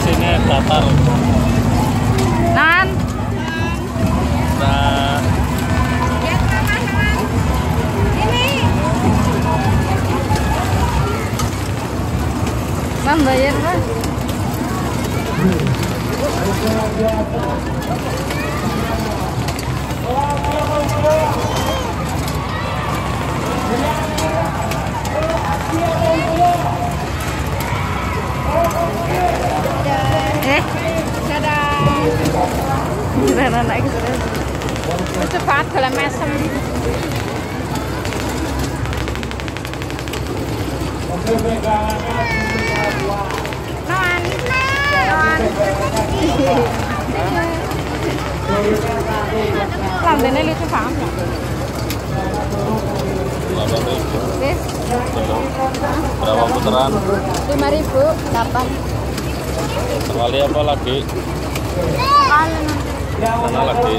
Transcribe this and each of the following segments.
sini datar. Nan. ini nan bayar. Sudah anak kita. Lucu banget dalam mesem. Noan. Noan. Lambene lucu banget. Wis, Berapa putaran? 5000 dapat. Sekali apa lagi? Mana lagi?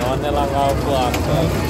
Lawannya langkah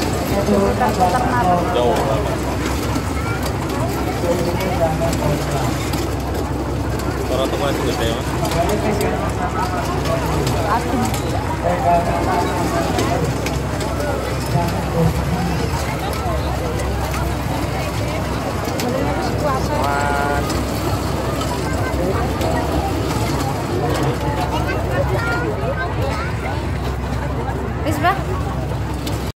Jauh. Orang tuh masih gede mas.